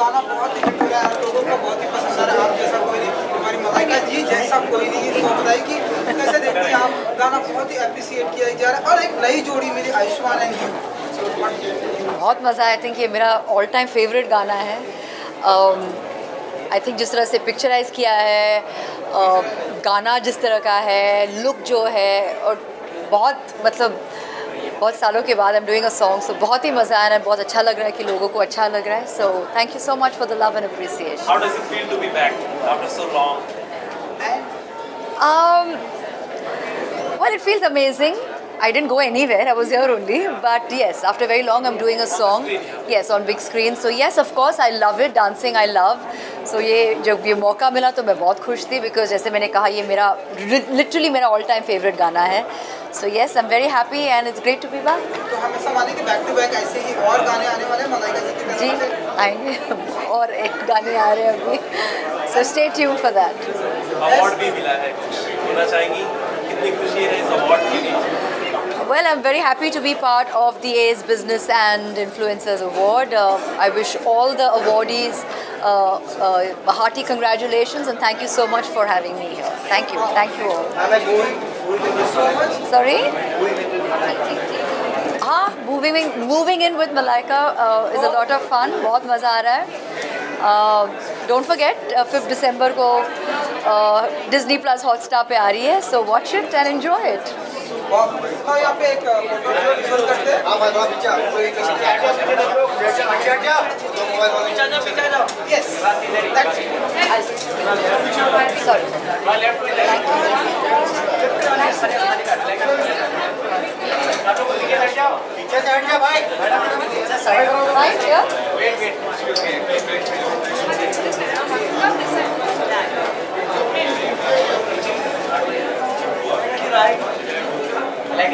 गाना बहुत हिट हो रहा है लोगों को बहुत ही पसंद आ रहा है आप जैसा कोई नहीं हमारी मलाइका जी जैसा कोई नहीं इनको बताइए कि कैसे देखते हैं आप? गाना बहुत ही अप्रिसिएट किया जा रहा है और एक नई जोड़ी मिली आयुष्मान एंड यू बहुत मज़ा आई थिंक ये मेरा ऑल टाइम फेवरेट गाना है। आई थिंक जिस तरह से पिक्चराइज किया है uh, गाना जिस तरह का है लुक जो है और बहुत मतलब बहुत सालों के बाद I am doing a song so बहुत ही मज़ा आया है बहुत अच्छा लग रहा है कि लोगों को अच्छा लग रहा है। So thank you so much for the love and appreciation how does it feel to be back after so long and Um, well, it feels amazing. I didn't go anywhere. I was here only. But yes, after very long, I'm doing a song. Yes, on big screen. So yes, of course, I love it. Dancing, I love. So ये जब ये मौका मिला तो मैं बहुत खुश थी because जैसे मैंने कहा ये मेरा literally मेरा all time favorite गाना है. So yes, I'm very happy and it's great to be back. तो हमेशा माने कि बैक टू बैक ऐसे ही और गाने आने वाले हैं मलाइका जी की जी तरफ़ से आएँगे और एक गाने आ रहे हैं अभी. So stay tuned for that. Award भी मिला है कुछ बोलना चाहेंगी कितनी खुशी है इस अवार्ड के लिए Well, I'm very happy to be part of the A's Business and Influencers Award. Uh, I wish all the awardees uh, uh, a hearty congratulations and thank you so much for having me here. Thank you. Thank you all. Sorry? हाँ moving moving in with Malaika is a lot of fun बहुत मज़ा आ रहा है don't forget fifth दिसंबर को Disney plus Hotstar पे आ रही है so watch it and enjoy it तो